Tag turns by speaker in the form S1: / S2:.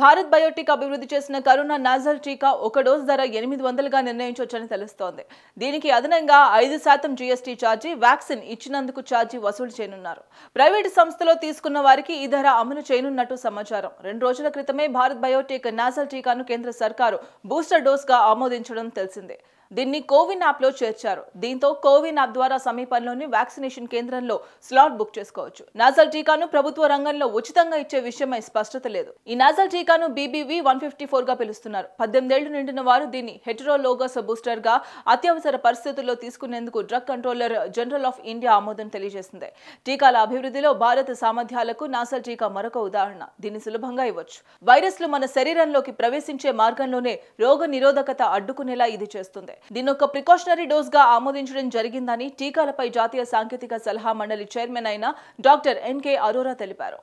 S1: Bharat Biotique అభివృద్ధి చేసిన corona nozzle టీకా ఒక డోస్ ధర ఎనిమిది వందలుగా నిర్ణయించవచ్చని తెలుస్తోంది. దీనికి అదనంగా ఐదు శాతం జీఎస్టీ ఛార్జీ వ్యాక్సిన్ ఇచ్చినందుకు ఛార్జీ వసూలు చేయనున్నారు. ప్రైవేటు సంస్థలో తీసుకున్న వారికి ఈ ధర అమలు చేయనున్నట్టు సమాచారం. రెండు రోజుల క్రితమే భారత్ బయోటెక్ నాజల్ టీకాను కేంద్ర సర్కారు బూస్టర్ డోస్గా ఆమోదించడం తెలిసిందే. దీన్ని కోవిన్ యాప్లో చేర్చారు. దీంతో కోవిన్ యాప్ ద్వారా సమీపంలోని వ్యాక్సినేషన్ కేంద్రంలో స్లాట్ బుక్ చేసుకోవచ్చు. నాజల్ టీకాను ప్రభుత్వ రంగంలో ఉచితంగా ఇచ్చే విషయమై స్పష్టత లేదు. ఈ నాజల్ టీకాను బీబీవీ వన్ ఫిఫ్టీ ఫోర్గా పిలుస్తున్నారు. పద్దెనిమిదేళ్ళు నిండిన వారు దీన్ని హెటరోలోగస్ బూస్టర్గా అత్యవసర పరిస్థితుల్లో తీసుకునేందుకు drug controller general of India ఆమోదం తెలియజేసింది. టీకాల అభివృద్ధిలో భారత సామర్థ్యాలకు నాసల్ టీకా మరొక ఉదాహరణ. దీన్ని సులభంగా ఇవ్వచ్చు. వైరస్లు మన శరీరంలోకి ప్రవేశించే మార్గంలోనే రోగ నిరోధకత అడ్డుకునేలా ఇది చేస్తుంది. దీన్ని ఒక ప్రికాషనరీ డోస్గా ఆమోదించడం జరిగిందని టీకాలపై జాతీయ సాంకేతిక సలహా మండలి చైర్మన్ అయిన డాక్టర్ ఎన్కే అరోరా తెలిపారు.